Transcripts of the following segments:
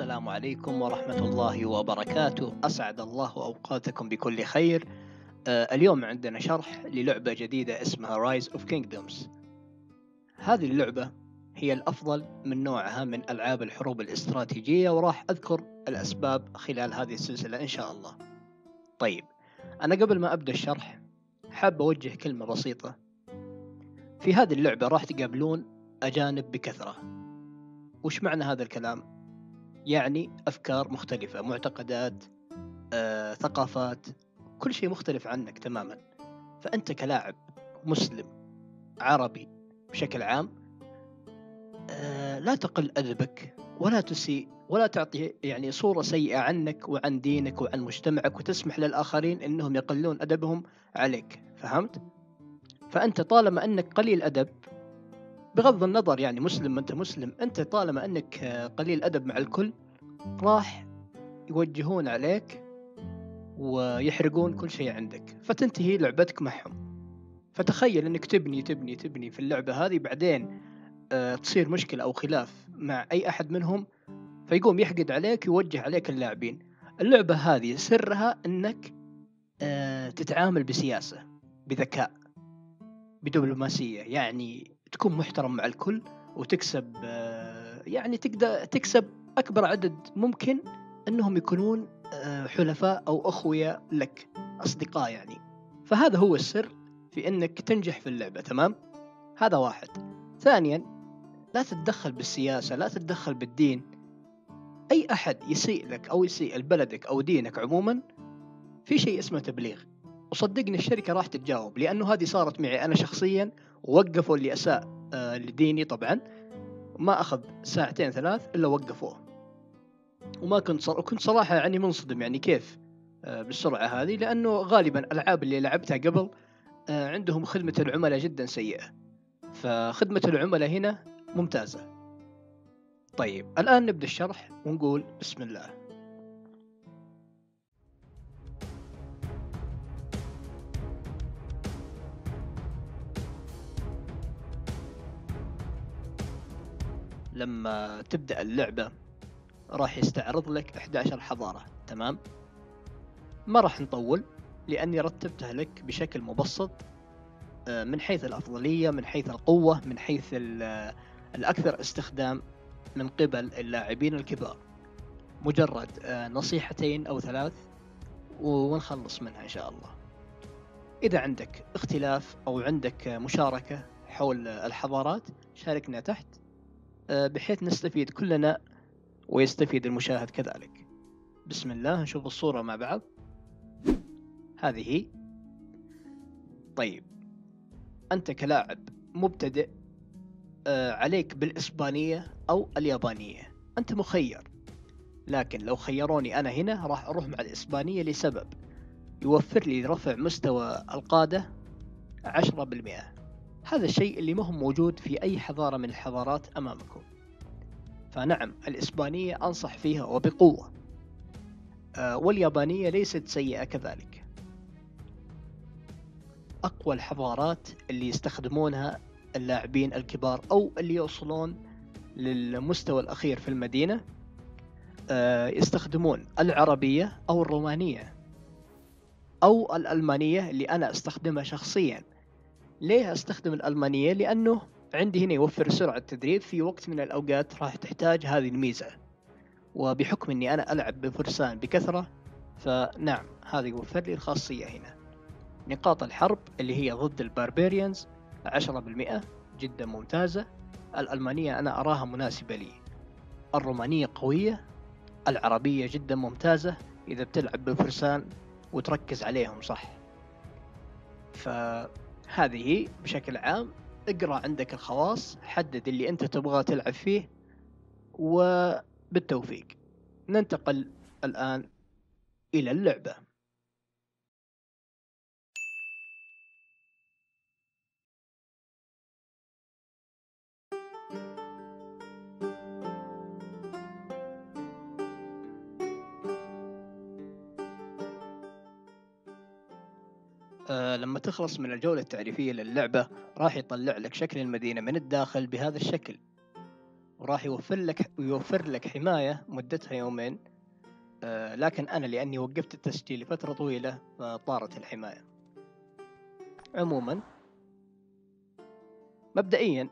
السلام عليكم ورحمة الله وبركاته. أسعد الله أوقاتكم بكل خير. آه اليوم عندنا شرح للعبة جديدة اسمها Rise of Kingdoms. هذه اللعبة هي الأفضل من نوعها من ألعاب الحروب الاستراتيجية وراح أذكر الأسباب خلال هذه السلسلة إن شاء الله. طيب أنا قبل ما أبدأ الشرح حاب أوجه كلمة بسيطة. في هذه اللعبة راح تقابلون أجانب بكثرة. وش معنى هذا الكلام؟ يعني أفكار مختلفة معتقدات آه، ثقافات كل شيء مختلف عنك تماما فأنت كلاعب مسلم عربي بشكل عام آه، لا تقل أدبك ولا تسيء ولا تعطي يعني صورة سيئة عنك وعن دينك وعن مجتمعك وتسمح للآخرين أنهم يقلون أدبهم عليك فهمت؟ فأنت طالما أنك قليل أدب بغض النظر يعني مسلم ما انت مسلم أنت طالما أنك قليل أدب مع الكل راح يوجهون عليك ويحرقون كل شيء عندك. فتنتهي لعبتك معهم. فتخيل أنك تبني تبني تبني في اللعبة هذه بعدين آه، تصير مشكلة أو خلاف مع أي أحد منهم فيقوم يحقد عليك يوجه عليك اللاعبين. اللعبة هذه سرها أنك آه، تتعامل بسياسة بذكاء بدبلوماسية. يعني تكون محترم مع الكل وتكسب آه، يعني تقدر تكسب أكبر عدد ممكن أنهم يكونون آه، حلفاء أو أخويا لك أصدقاء يعني. فهذا هو السر في أنك تنجح في اللعبة تمام؟ هذا واحد. ثانيا لا تتدخل بالسياسة لا تتدخل بالدين. أي أحد يسيء لك أو يسيء لبلدك أو دينك عموما في شيء اسمه تبليغ. وصدقني الشركة راح تتجاوب لأنه هذه صارت معي أنا شخصيا ووقفوا اللي أساء آه لديني طبعا. ما أخذ ساعتين ثلاث إلا وقفوه. وما كنت صر... كنت صراحة يعني منصدم يعني كيف آه بالسرعة هذه لأنه غالبا الألعاب اللي لعبتها قبل آه عندهم خدمة العملاء جدا سيئة. فخدمة العملاء هنا ممتازة. طيب الآن نبدأ الشرح ونقول بسم الله. لما تبدأ اللعبة راح يستعرض لك 11 حضارة تمام؟ ما راح نطول لأني رتبتها لك بشكل مبسط آه، من حيث الأفضلية من حيث القوة من حيث الأكثر استخدام من قبل اللاعبين الكبار. مجرد آه، نصيحتين أو ثلاث ونخلص منها إن شاء الله. إذا عندك اختلاف أو عندك مشاركة حول الحضارات شاركنا تحت. آه، بحيث نستفيد كلنا ويستفيد المشاهد كذلك. بسم الله نشوف الصورة مع بعض. هذه. طيب. أنت كلاعب مبتدئ آه، عليك بالإسبانية أو اليابانية. أنت مخير. لكن لو خيروني أنا هنا راح أروح مع الإسبانية لسبب. يوفر لي رفع مستوى القادة عشرة بالمئة. هذا الشيء اللي ما هو موجود في أي حضارة من الحضارات أمامكم. فنعم الإسبانية أنصح فيها وبقوة. آه، واليابانية ليست سيئة كذلك. أقوى الحضارات اللي يستخدمونها اللاعبين الكبار أو اللي يوصلون للمستوى الأخير في المدينة آه، يستخدمون العربية أو الرومانية أو الألمانية اللي أنا أستخدمها شخصيا. ليه أستخدم الألمانية؟ لأنه عندي هنا يوفر سرعة تدريب في وقت من الأوقات راح تحتاج هذه الميزة. وبحكم أني أنا ألعب بفرسان بكثرة فنعم هذا يوفر لي الخاصية هنا. نقاط الحرب اللي هي ضد الباربيريانز عشرة بالمئة جدا ممتازة. الألمانية أنا أراها مناسبة لي. الرومانية قوية العربية جدا ممتازة إذا بتلعب بالفرسان وتركز عليهم صح. ف هذه بشكل عام اقرأ عندك الخواص حدد اللي أنت تبغى تلعب فيه وبالتوفيق. ننتقل الآن إلى اللعبة. لما تخلص من الجولة التعريفية للعبة راح يطلع لك شكل المدينة من الداخل بهذا الشكل. وراح يوفر لك ويوفر لك حماية مدتها يومين. آه، لكن أنا لأني وقفت التسجيل لفترة طويلة فطارت الحماية. عموما مبدئيا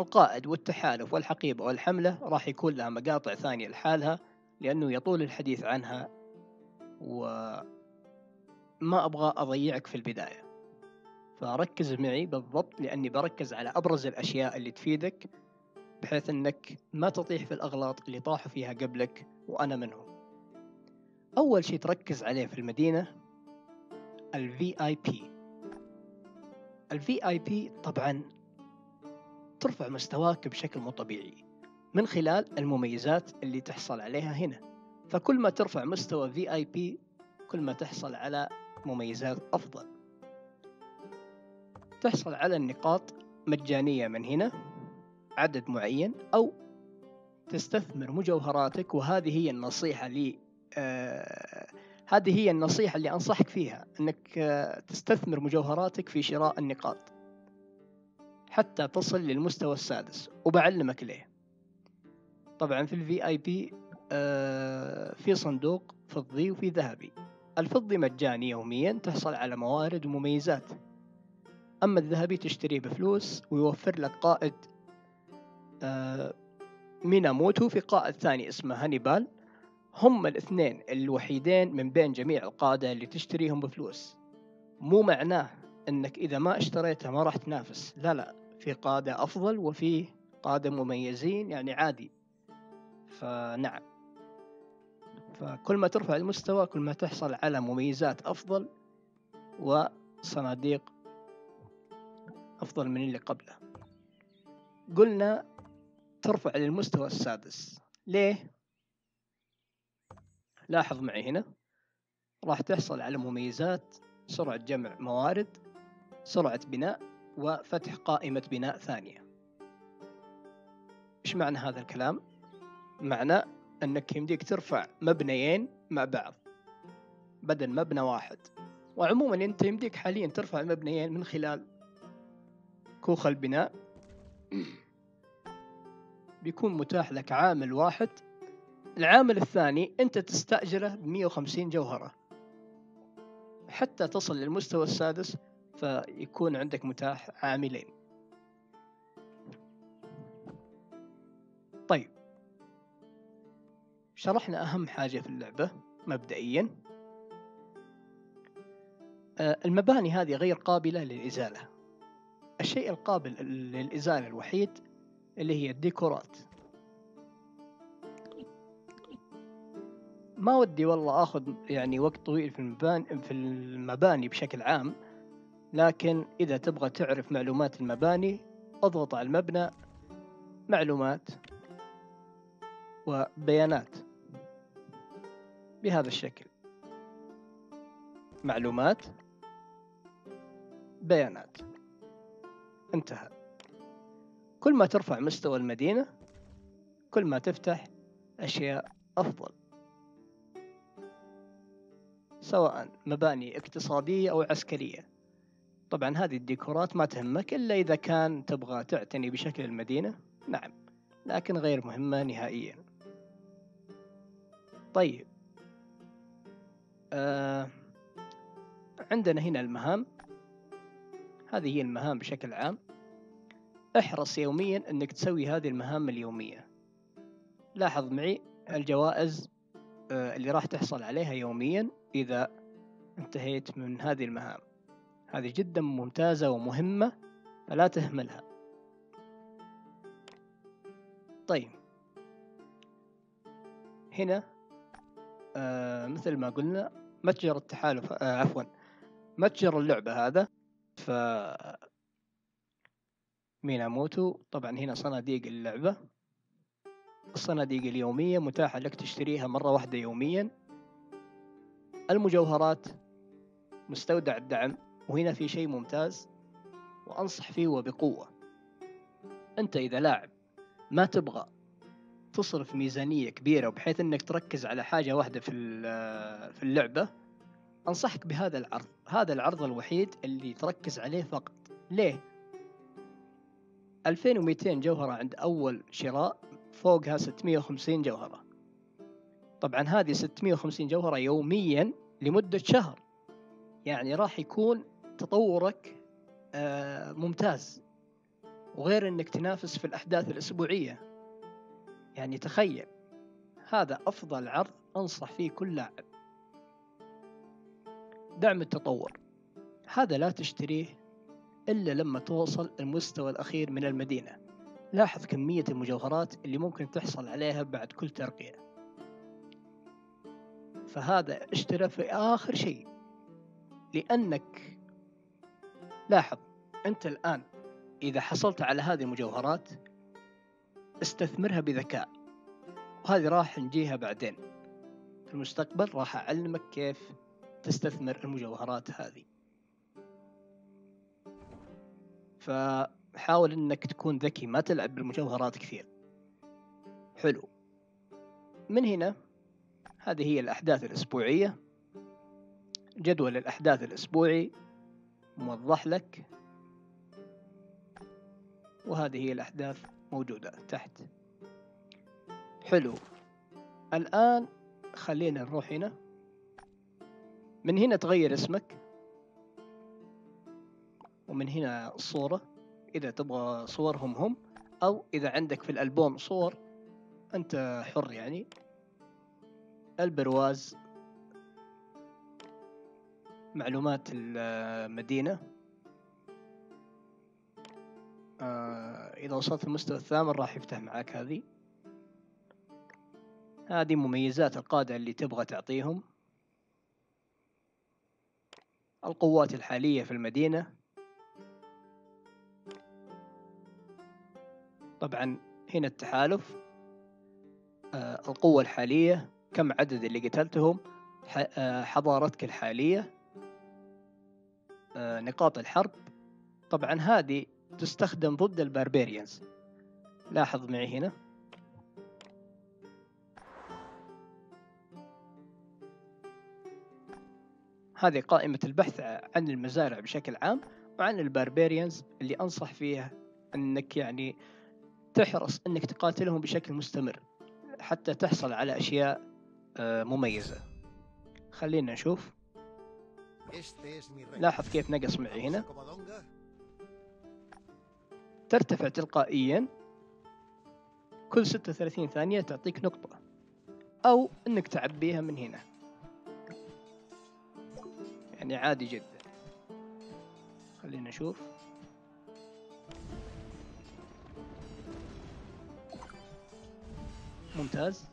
القائد والتحالف والحقيبة والحملة راح يكون لها مقاطع ثانية لحالها لأنه يطول الحديث عنها. وما أبغى أضيعك في البداية. فركز معي بالضبط لأني بركز على أبرز الأشياء اللي تفيدك بحيث أنك ما تطيح في الأغلاط اللي طاحوا فيها قبلك وأنا منهم. أول شيء تركز عليه في المدينة ال VIP ال VIP طبعا ترفع مستواك بشكل مو طبيعي من خلال المميزات اللي تحصل عليها هنا. فكل ما ترفع مستوى VIP كل ما تحصل على مميزات أفضل. تحصل على النقاط مجانية من هنا عدد معين أو تستثمر مجوهراتك وهذه هي النصيحة لي آه هذه هي النصيحة اللي أنصحك فيها أنك آه تستثمر مجوهراتك في شراء النقاط حتى تصل للمستوى السادس وبعلمك ليه. طبعا في ال VIP في صندوق فضي وفي ذهبي. الفضي مجاني يوميا تحصل على موارد ومميزات. أما الذهبي تشتريه بفلوس ويوفر لك قائد آه، ميناموتو في قائد ثاني اسمه هانيبال. هم الاثنين الوحيدين من بين جميع القادة اللي تشتريهم بفلوس. مو معناه إنك إذا ما اشتريتها ما راح تنافس. لا لا في قادة أفضل وفي قادة مميزين يعني عادي. فنعم. فكل ما ترفع المستوى كل ما تحصل على مميزات أفضل وصناديق أفضل من اللي قبله. قلنا ترفع للمستوى السادس. ليه؟ لاحظ معي هنا راح تحصل على مميزات سرعة جمع موارد سرعة بناء وفتح قائمة بناء ثانية. إيش معنى هذا الكلام؟ معناه أنك يمديك ترفع مبنيين مع بعض بدل مبنى واحد. وعموما أنت يمديك حاليا ترفع مبنيين من خلال كوخ البناء. بيكون متاح لك عامل واحد. العامل الثاني أنت تستأجره بمية وخمسين جوهرة. حتى تصل للمستوى السادس فيكون عندك متاح عاملين. طيب. شرحنا أهم حاجة في اللعبة مبدئيا. آه، المباني هذه غير قابلة للإزالة. الشيء القابل للإزالة الوحيد اللي هي الديكورات. ما ودي والله آخذ يعني وقت طويل في المباني في المباني بشكل عام لكن إذا تبغى تعرف معلومات المباني أضغط على المبنى معلومات وبيانات. بهذا الشكل. معلومات. بيانات. انتهى. كل ما ترفع مستوى المدينة كل ما تفتح أشياء أفضل. سواء مباني اقتصادية أو عسكرية. طبعا هذه الديكورات ما تهمك إلا إذا كان تبغى تعتني بشكل المدينة. نعم لكن غير مهمة نهائيا. طيب آه عندنا هنا المهام. هذه هي المهام بشكل عام. احرص يوميا إنك تسوي هذه المهام اليومية. لاحظ معي الجوائز آه، اللي راح تحصل عليها يوميا إذا انتهيت من هذه المهام. هذه جدا ممتازة ومهمة فلا تهملها. طيب. هنا آه مثل ما قلنا متجر التحالف آه عفوا. متجر اللعبة هذا ف ميناموتو طبعا هنا صناديق اللعبة. الصناديق اليومية متاحة لك تشتريها مرة واحدة يوميا. المجوهرات مستودع الدعم وهنا في شيء ممتاز وأنصح فيه وبقوة. أنت إذا لاعب ما تبغى تصرف ميزانية كبيرة بحيث أنك تركز على حاجة واحدة في في اللعبة أنصحك بهذا العرض. هذا العرض الوحيد اللي تركز عليه فقط. ليه؟ 2200 جوهرة عند أول شراء فوقها 650 جوهرة. طبعا هذه 650 جوهرة يوميا لمدة شهر. يعني راح يكون تطورك آه، ممتاز. وغير إنك تنافس في الأحداث الأسبوعية. يعني تخيل هذا أفضل عرض أنصح فيه كل لاعب. دعم التطور هذا لا تشتريه إلا لما توصل المستوى الأخير من المدينة. لاحظ كمية المجوهرات اللي ممكن تحصل عليها بعد كل ترقية. فهذا اشترى في آخر شيء لأنك لاحظ أنت الآن إذا حصلت على هذه المجوهرات استثمرها بذكاء. وهذه راح نجيها بعدين. في المستقبل راح أعلمك كيف تستثمر المجوهرات هذه. فحاول إنك تكون ذكي ما تلعب بالمجوهرات كثير. حلو. من هنا هذه هي الأحداث الأسبوعية. جدول الأحداث الأسبوعي موضح لك. وهذه هي الأحداث موجودة تحت. حلو. الآن خلينا نروح هنا. من هنا تغير اسمك. ومن هنا الصورة إذا تبغى صورهم هم. أو إذا عندك في الألبوم صور. أنت حر يعني. البرواز. معلومات المدينة. إذا وصلت المستوى الثامن راح يفتح معاك هذه. هذه مميزات القادة اللي تبغى تعطيهم. القوات الحالية في المدينة. طبعا هنا التحالف. آه القوة الحالية كم عدد اللي قتلتهم آه حضارتك الحالية. آه نقاط الحرب. طبعا هذه تستخدم ضد ال barbarians. لاحظ معي هنا. هذه قائمة البحث عن المزارع بشكل عام وعن ال barbarians اللي أنصح فيها أنك يعني تحرص أنك تقاتلهم بشكل مستمر حتى تحصل على أشياء آه، مميزة. خلينا نشوف. لاحظ كيف نقص معي هنا. ترتفع تلقائيا كل 36 ثانية تعطيك نقطة أو أنك تعبيها من هنا. يعني عادي جدا. خلينا نشوف. ممتاز.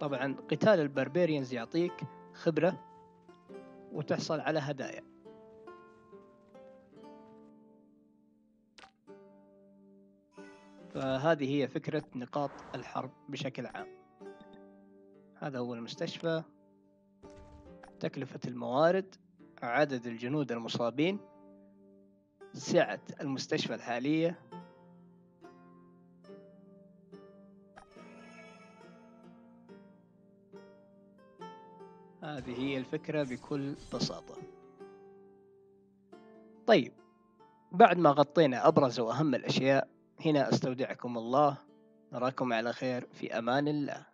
طبعا قتال البربريانز يعطيك خبرة وتحصل على هدايا. فهذه هي فكرة نقاط الحرب بشكل عام. هذا هو المستشفى تكلفة الموارد عدد الجنود المصابين سعة المستشفى الحالية هذه هي الفكرة بكل بساطة. طيب بعد ما غطينا أبرز وأهم الأشياء هنا أستودعكم الله. نراكم على خير. في أمان الله.